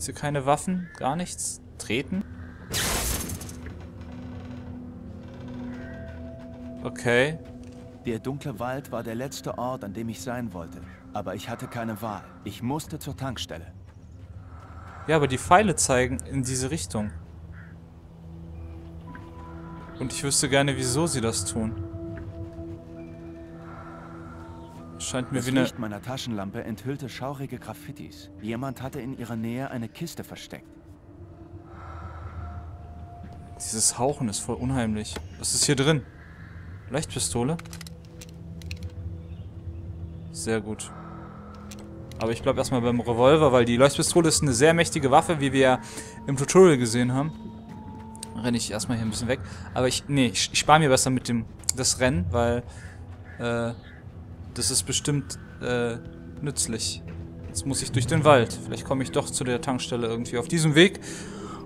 Gibt's hier keine Waffen? Gar nichts? Treten? Okay. Der dunkle Wald war der letzte Ort, an dem ich sein wollte. Aber ich hatte keine Wahl. Ich musste zur Tankstelle. Ja, aber die Pfeile zeigen in diese Richtung. Und ich wüsste gerne, wieso sie das tun. Scheint mir Das wie eine... Licht meiner Taschenlampe enthüllte schaurige Graffitis. Jemand hatte in ihrer Nähe eine Kiste versteckt. Dieses Hauchen ist voll unheimlich. Was ist hier drin? Leichtpistole? Sehr gut. Aber ich glaube erstmal beim Revolver, weil die Leuchtpistole ist eine sehr mächtige Waffe, wie wir ja im Tutorial gesehen haben. Renne ich erstmal hier ein bisschen weg. Aber ich, nee, ich, ich spare mir besser mit dem, das Rennen, weil, äh, das ist bestimmt, äh, nützlich. Jetzt muss ich durch den Wald. Vielleicht komme ich doch zu der Tankstelle irgendwie auf diesem Weg.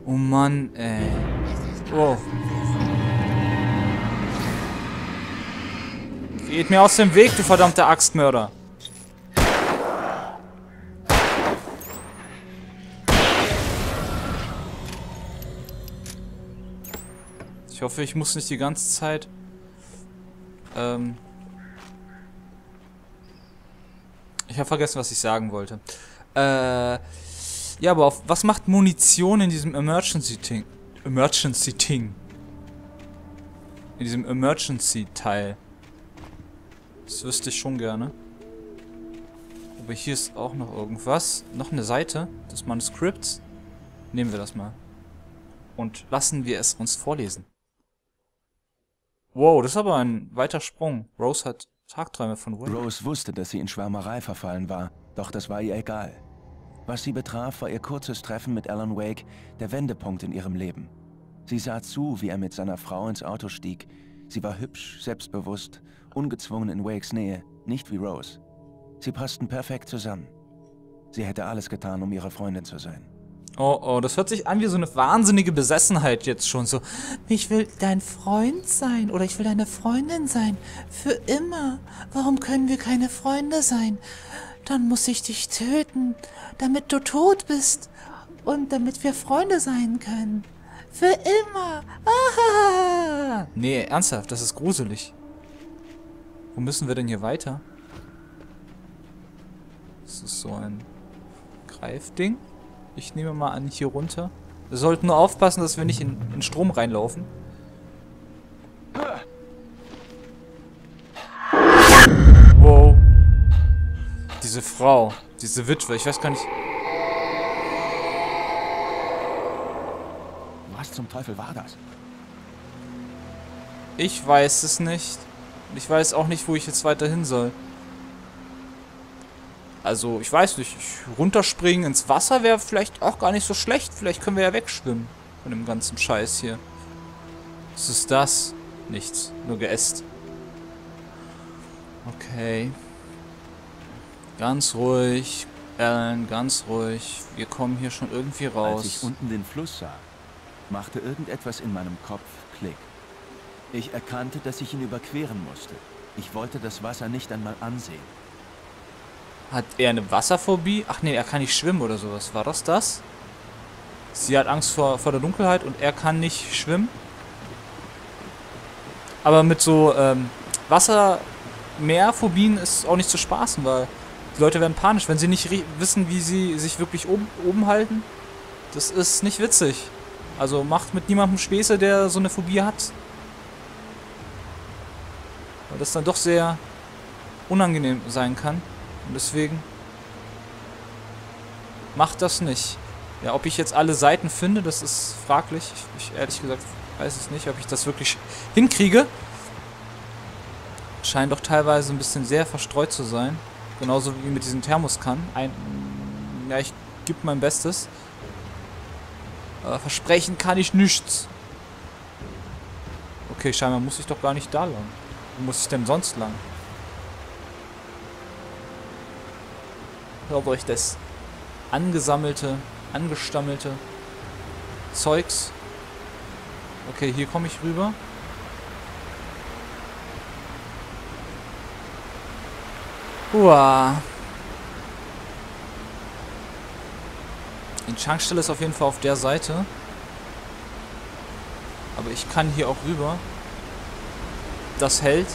Oh Mann, ey. Oh. Geht mir aus dem Weg, du verdammter Axtmörder. Ich hoffe, ich muss nicht die ganze Zeit... Ähm... Ich habe vergessen, was ich sagen wollte. Äh... Ja, aber auf, was macht Munition in diesem Emergency-Ting? Emergency-Ting. In diesem Emergency-Teil. Das wüsste ich schon gerne. Aber hier ist auch noch irgendwas. Noch eine Seite des Manuskripts. Nehmen wir das mal. Und lassen wir es uns vorlesen. Wow, das ist aber ein weiter Sprung. Rose hat Tagträume von Will. Rose wusste, dass sie in Schwärmerei verfallen war, doch das war ihr egal. Was sie betraf, war ihr kurzes Treffen mit Alan Wake der Wendepunkt in ihrem Leben. Sie sah zu, wie er mit seiner Frau ins Auto stieg. Sie war hübsch, selbstbewusst, ungezwungen in Wakes Nähe, nicht wie Rose. Sie passten perfekt zusammen. Sie hätte alles getan, um ihre Freundin zu sein. Oh, oh, das hört sich an wie so eine wahnsinnige Besessenheit jetzt schon. So, ich will dein Freund sein oder ich will deine Freundin sein. Für immer. Warum können wir keine Freunde sein? Dann muss ich dich töten, damit du tot bist und damit wir Freunde sein können. Für immer. Ah! Nee, ernsthaft, das ist gruselig. Wo müssen wir denn hier weiter? Das ist so ein Greifding. Ich nehme mal an, hier runter. Wir sollten nur aufpassen, dass wir nicht in, in Strom reinlaufen. Wow. Diese Frau, diese Witwe, ich weiß gar nicht. Was zum Teufel war das? Ich weiß es nicht. Ich weiß auch nicht, wo ich jetzt weiter hin soll. Also, ich weiß nicht. Ich runterspringen ins Wasser wäre vielleicht auch gar nicht so schlecht. Vielleicht können wir ja wegschwimmen. Von dem ganzen Scheiß hier. Was ist das? Nichts. Nur geäst. Okay. Ganz ruhig. Alan, ganz ruhig. Wir kommen hier schon irgendwie Als ich raus. unten den Fluss sah, machte irgendetwas in meinem Kopf Klick. Ich erkannte, dass ich ihn überqueren musste. Ich wollte das Wasser nicht einmal ansehen. Hat er eine Wasserphobie? Ach nee, er kann nicht schwimmen oder sowas. War das das? Sie hat Angst vor, vor der Dunkelheit und er kann nicht schwimmen? Aber mit so ähm, Wassermeerphobien ist auch nicht zu spaßen, weil die Leute werden panisch, wenn sie nicht wissen, wie sie sich wirklich oben, oben halten. Das ist nicht witzig. Also macht mit niemandem Späße, der so eine Phobie hat. Weil das dann doch sehr unangenehm sein kann. Und deswegen macht das nicht. Ja, ob ich jetzt alle Seiten finde, das ist fraglich. Ich, ich ehrlich gesagt weiß es nicht, ob ich das wirklich hinkriege. Scheint doch teilweise ein bisschen sehr verstreut zu sein. Genauso wie mit diesen Thermoskannen. Ein, ja, ich gebe mein Bestes. Aber versprechen kann ich nichts. Okay, scheinbar muss ich doch gar nicht da lang. Wo muss ich denn sonst lang? Hört euch das angesammelte, angestammelte Zeugs. Okay, hier komme ich rüber. Uah. Die Tankstelle ist auf jeden Fall auf der Seite. Aber ich kann hier auch rüber. Das hält.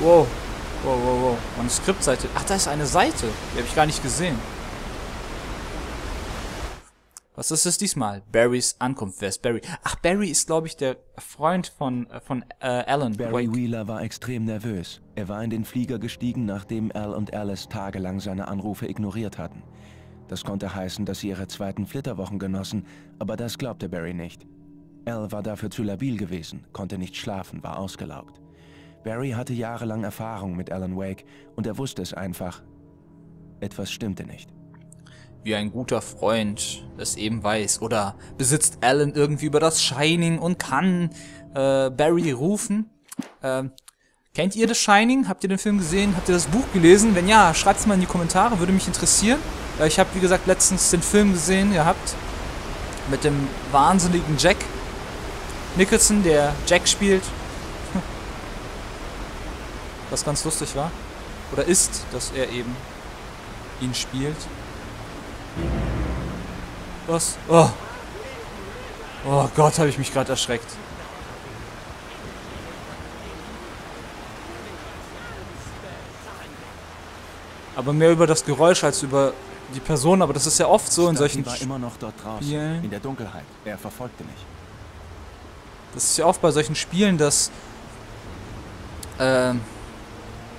Wow. Wow, wow, wow. Manuskriptseite. Ach, da ist eine Seite. Die habe ich gar nicht gesehen. Was ist es diesmal? Barrys Ankunft. Wer ist Barry? Ach, Barry ist, glaube ich, der Freund von, äh, von äh, Alan. Barry Wake. Wheeler war extrem nervös. Er war in den Flieger gestiegen, nachdem Al und Alice tagelang seine Anrufe ignoriert hatten. Das konnte heißen, dass sie ihre zweiten Flitterwochen genossen, aber das glaubte Barry nicht. Al war dafür zu labil gewesen, konnte nicht schlafen, war ausgelaugt. Barry hatte jahrelang Erfahrung mit Alan Wake und er wusste es einfach. Etwas stimmte nicht wie ein guter Freund es eben weiß. Oder besitzt Alan irgendwie über das Shining und kann äh, Barry rufen. Äh, kennt ihr das Shining? Habt ihr den Film gesehen? Habt ihr das Buch gelesen? Wenn ja, schreibt es mal in die Kommentare, würde mich interessieren. Äh, ich habe, wie gesagt, letztens den Film gesehen gehabt. Mit dem wahnsinnigen Jack Nicholson, der Jack spielt. Was ganz lustig war. Oder ist, dass er eben ihn spielt. Was? Oh. Oh Gott, habe ich mich gerade erschreckt. Aber mehr über das Geräusch als über die Person, aber das ist ja oft so in solchen war immer noch dort draußen, Spielen. in der Dunkelheit. Er verfolgte mich. Das ist ja oft bei solchen Spielen, dass äh,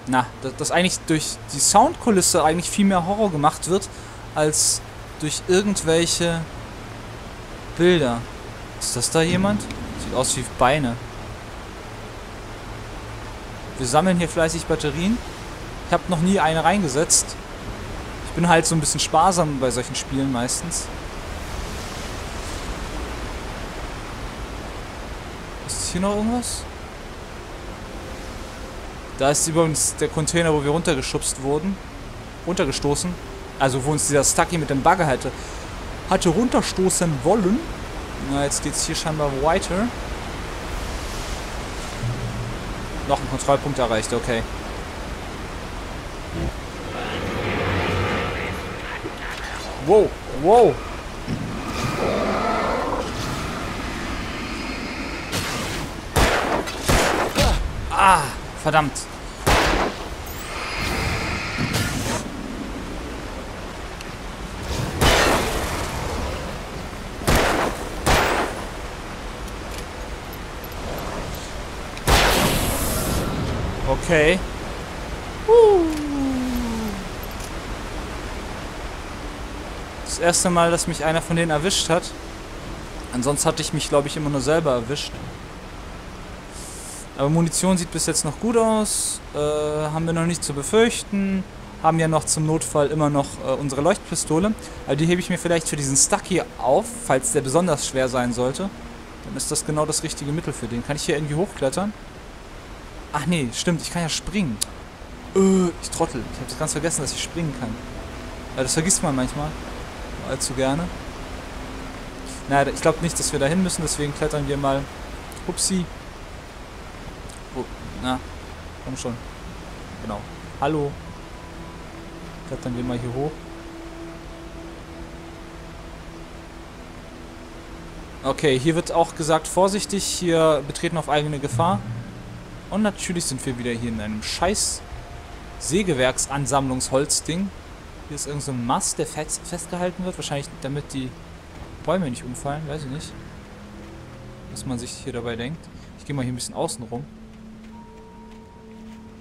na, dass, eigentlich durch die Soundkulisse eigentlich viel mehr Horror gemacht wird, als durch irgendwelche Bilder. Ist das da jemand? Sieht aus wie Beine. Wir sammeln hier fleißig Batterien. Ich habe noch nie eine reingesetzt. Ich bin halt so ein bisschen sparsam bei solchen Spielen meistens. Ist hier noch irgendwas? Da ist übrigens der Container, wo wir runtergeschubst wurden. Runtergestoßen also wo uns dieser Stucky mit dem Bagger hatte, hatte runterstoßen wollen. Na, jetzt geht es hier scheinbar weiter. Noch ein Kontrollpunkt erreicht, okay. Wow, wow. Ah, Okay. Das erste Mal, dass mich einer von denen erwischt hat. Ansonsten hatte ich mich, glaube ich, immer nur selber erwischt. Aber Munition sieht bis jetzt noch gut aus. Äh, haben wir noch nicht zu befürchten. Haben ja noch zum Notfall immer noch äh, unsere Leuchtpistole. Also die hebe ich mir vielleicht für diesen Stuck hier auf, falls der besonders schwer sein sollte. Dann ist das genau das richtige Mittel für den. Kann ich hier irgendwie hochklettern? Ach nee, stimmt, ich kann ja springen. Äh, ich trottel. Ich habe das ganz vergessen, dass ich springen kann. Ja, das vergisst man manchmal. Allzu gerne. Naja, ich glaube nicht, dass wir dahin müssen, deswegen klettern wir mal. Upsi. Oh, na, komm schon. Genau. Hallo. Klettern wir mal hier hoch. Okay, hier wird auch gesagt, vorsichtig, hier betreten auf eigene Gefahr. Und natürlich sind wir wieder hier in einem scheiß Sägewerksansammlungsholzding. Hier ist irgendein so Mast, der fest, festgehalten wird. Wahrscheinlich damit die Bäume nicht umfallen. Weiß ich nicht. Was man sich hier dabei denkt. Ich gehe mal hier ein bisschen außen rum.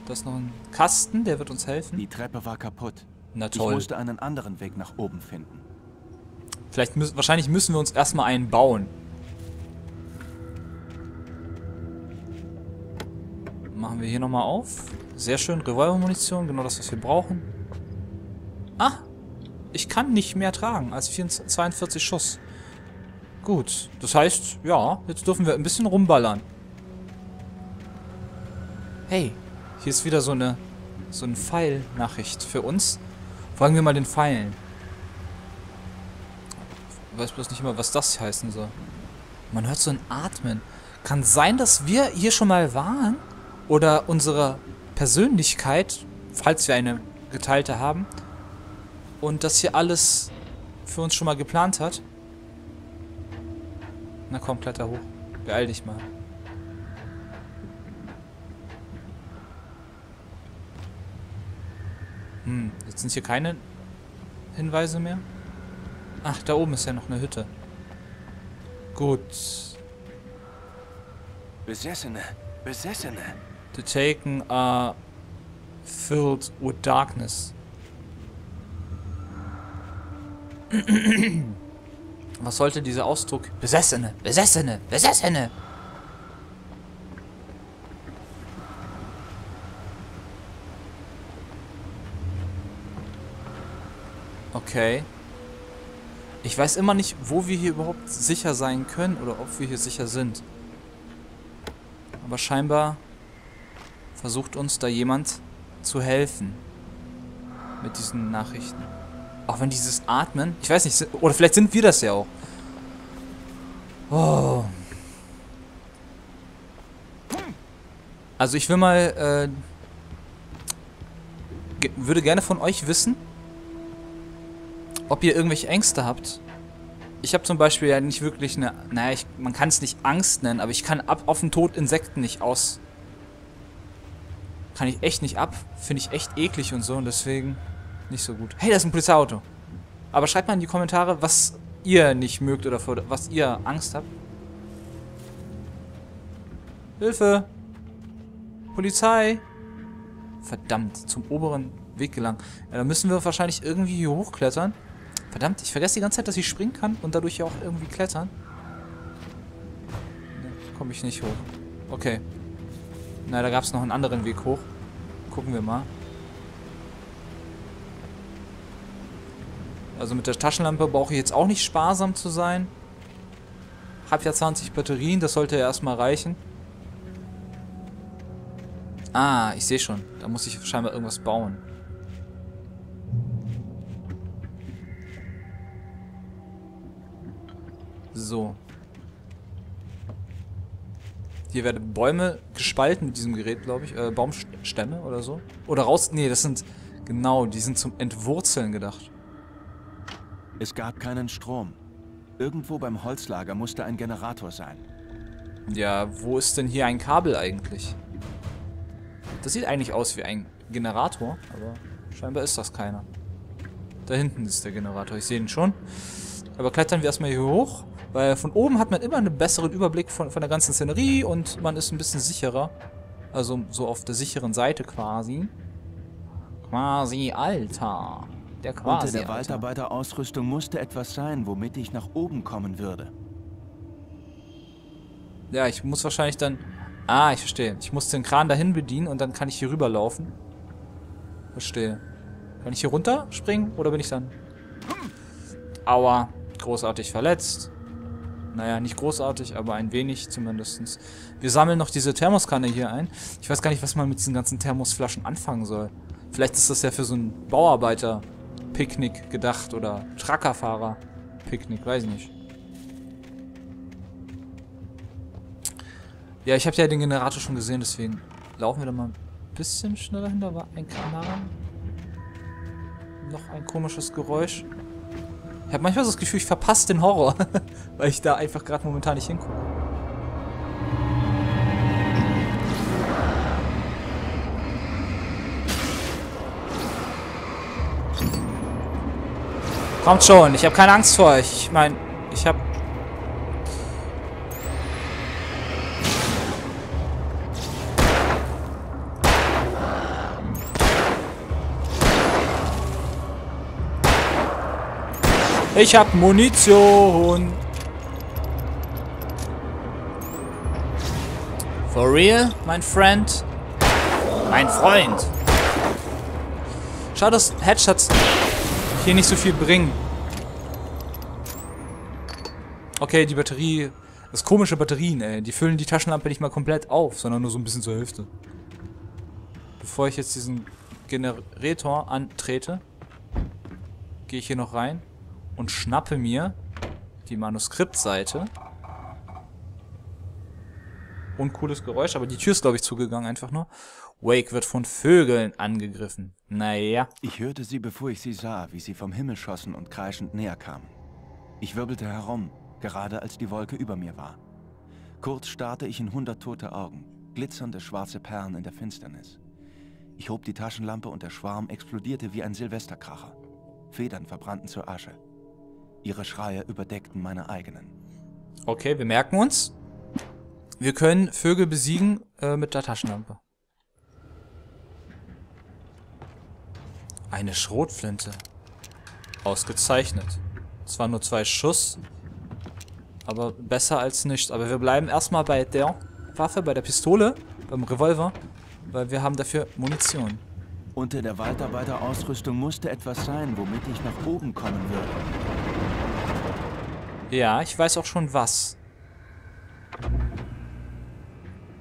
Da ist noch ein Kasten, der wird uns helfen. Die Treppe war kaputt. Na toll. Ich musste einen anderen Weg nach oben finden. Vielleicht müssen, wahrscheinlich müssen wir uns erstmal einen bauen. Machen wir hier nochmal auf. Sehr schön. Revolvermunition, genau das, was wir brauchen. Ah, ich kann nicht mehr tragen als 42 Schuss. Gut, das heißt, ja, jetzt dürfen wir ein bisschen rumballern. Hey, hier ist wieder so eine so eine Pfeil-Nachricht für uns. Fragen wir mal den Pfeilen. Ich weiß bloß nicht immer, was das heißen soll. Man hört so ein Atmen. Kann sein, dass wir hier schon mal waren? Oder unsere Persönlichkeit, falls wir eine geteilte haben, und das hier alles für uns schon mal geplant hat. Na komm, kletter hoch. Beeil dich mal. Hm, jetzt sind hier keine Hinweise mehr. Ach, da oben ist ja noch eine Hütte. Gut. Besessene, Besessene. The taken are filled with darkness. Was sollte dieser Ausdruck? Besessene, Besessene, Besessene. Okay. Ich weiß immer nicht, wo wir hier überhaupt sicher sein können oder ob wir hier sicher sind. Aber scheinbar versucht uns da jemand zu helfen. Mit diesen Nachrichten. Auch wenn dieses Atmen, ich weiß nicht, oder vielleicht sind wir das ja auch. Oh. Also ich will mal, äh, würde gerne von euch wissen, ob ihr irgendwelche Ängste habt. Ich habe zum Beispiel ja nicht wirklich eine, naja, ich, man kann es nicht Angst nennen, aber ich kann ab auf den Tod Insekten nicht aus. Kann ich echt nicht ab. Finde ich echt eklig und so und deswegen nicht so gut. Hey, da ist ein Polizeiauto. Aber schreibt mal in die Kommentare, was ihr nicht mögt oder vor was ihr Angst habt. Hilfe! Polizei! Verdammt, zum oberen Weg gelangt. Ja, da müssen wir wahrscheinlich irgendwie hier hochklettern. Verdammt, ich vergesse die ganze Zeit, dass ich springen kann und dadurch ja auch irgendwie klettern. Da komme ich nicht hoch. Okay. Na, da gab es noch einen anderen Weg hoch. Gucken wir mal. Also mit der Taschenlampe brauche ich jetzt auch nicht sparsam zu sein. Hab ja 20 Batterien, das sollte ja erstmal reichen. Ah, ich sehe schon. Da muss ich scheinbar irgendwas bauen. So. Hier werden Bäume gespalten mit diesem Gerät, glaube ich. Äh, Baumstämme oder so. Oder raus... Nee, das sind... Genau, die sind zum Entwurzeln gedacht. Es gab keinen Strom. Irgendwo beim Holzlager musste ein Generator sein. Ja, wo ist denn hier ein Kabel eigentlich? Das sieht eigentlich aus wie ein Generator, aber scheinbar ist das keiner. Da hinten ist der Generator, ich sehe ihn schon. Aber klettern wir erstmal hier hoch. Weil von oben hat man immer einen besseren Überblick von, von der ganzen Szenerie und man ist ein bisschen sicherer. Also so auf der sicheren Seite quasi. Quasi Alter. Der quasi Unter der Waldarbeiterausrüstung musste etwas sein, womit ich nach oben kommen würde. Ja, ich muss wahrscheinlich dann... Ah, ich verstehe. Ich muss den Kran dahin bedienen und dann kann ich hier rüberlaufen. Verstehe. Kann ich hier runter springen oder bin ich dann... Aua. Großartig verletzt. Naja, nicht großartig, aber ein wenig zumindest. Wir sammeln noch diese Thermoskanne hier ein. Ich weiß gar nicht, was man mit diesen ganzen Thermosflaschen anfangen soll. Vielleicht ist das ja für so ein Bauarbeiter-Picknick gedacht oder Truckerfahrer-Picknick, weiß ich nicht. Ja, ich habe ja den Generator schon gesehen, deswegen laufen wir da mal ein bisschen schneller hin. Da war ein Kamera. Noch ein komisches Geräusch. Ich habe manchmal so das Gefühl, ich verpasse den Horror, weil ich da einfach gerade momentan nicht hingucke. Kommt schon, ich habe keine Angst vor euch. Ich meine, ich habe Ich hab Munition. For real, mein Friend? Mein Freund. Schade, dass Headshots hier nicht so viel bringen. Okay, die Batterie... Das komische Batterien, ey. Die füllen die Taschenlampe nicht mal komplett auf, sondern nur so ein bisschen zur Hälfte. Bevor ich jetzt diesen Generator antrete, gehe ich hier noch rein und schnappe mir die Manuskriptseite. Uncooles Geräusch, aber die Tür ist, glaube ich, zugegangen einfach nur. Wake wird von Vögeln angegriffen. Naja. Ich hörte sie, bevor ich sie sah, wie sie vom Himmel schossen und kreischend näher kamen. Ich wirbelte herum, gerade als die Wolke über mir war. Kurz starrte ich in hundert tote Augen, glitzernde schwarze Perlen in der Finsternis. Ich hob die Taschenlampe und der Schwarm explodierte wie ein Silvesterkracher. Federn verbrannten zur Asche. Ihre Schreie überdeckten meine eigenen. Okay, wir merken uns. Wir können Vögel besiegen äh, mit der Taschenlampe. Eine Schrotflinte. Ausgezeichnet. Zwar nur zwei Schuss, aber besser als nichts. Aber wir bleiben erstmal bei der Waffe, bei der Pistole, beim Revolver, weil wir haben dafür Munition. Unter der Waldarbeiter-Ausrüstung musste etwas sein, womit ich nach oben kommen würde. Ja, ich weiß auch schon was.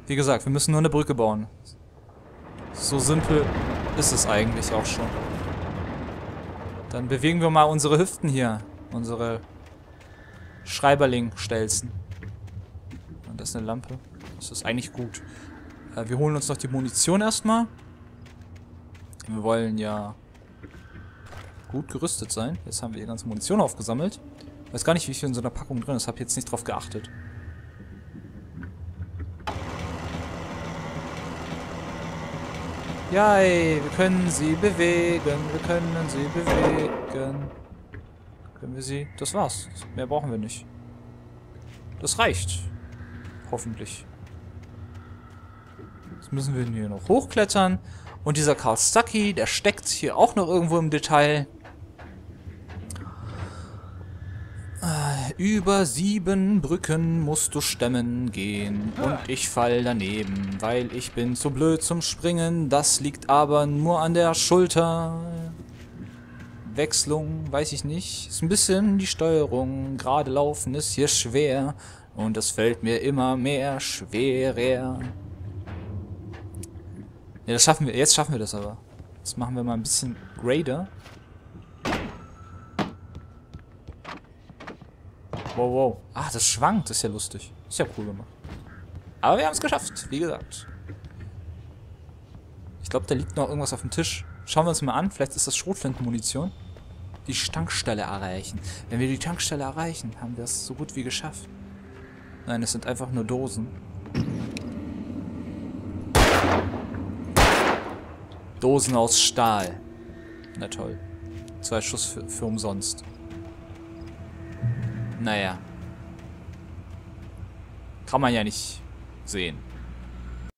Wie gesagt, wir müssen nur eine Brücke bauen. So simpel ist es eigentlich auch schon. Dann bewegen wir mal unsere Hüften hier. Unsere Schreiberling-Stelzen. Und das ist eine Lampe. Das ist eigentlich gut. Äh, wir holen uns noch die Munition erstmal. Wir wollen ja gut gerüstet sein. Jetzt haben wir die ganze Munition aufgesammelt. Weiß gar nicht, wie viel in so einer Packung drin ist. Habe jetzt nicht drauf geachtet. Ja, wir können sie bewegen. Wir können sie bewegen. Können wir sie... Das war's. Mehr brauchen wir nicht. Das reicht. Hoffentlich. Jetzt müssen wir hier noch hochklettern. Und dieser Karl Stucky, der steckt hier auch noch irgendwo im Detail. Über sieben Brücken musst du stemmen gehen und ich fall daneben, weil ich bin zu blöd zum Springen. Das liegt aber nur an der Schulter. Wechslung, weiß ich nicht. Ist ein bisschen die Steuerung. Gerade laufen ist hier schwer und es fällt mir immer mehr schwerer. Ja, das schaffen wir. Jetzt schaffen wir das aber. Jetzt machen wir mal ein bisschen Grader. Wow, wow. Ach, das schwankt. Das ist ja lustig. Ist ja cool gemacht. Aber wir haben es geschafft, wie gesagt. Ich glaube, da liegt noch irgendwas auf dem Tisch. Schauen wir uns mal an. Vielleicht ist das Schrotflintenmunition. Die Tankstelle erreichen. Wenn wir die Tankstelle erreichen, haben wir es so gut wie geschafft. Nein, es sind einfach nur Dosen. Dosen aus Stahl. Na toll. Zwei Schuss für, für umsonst. Naja. Kann man ja nicht sehen.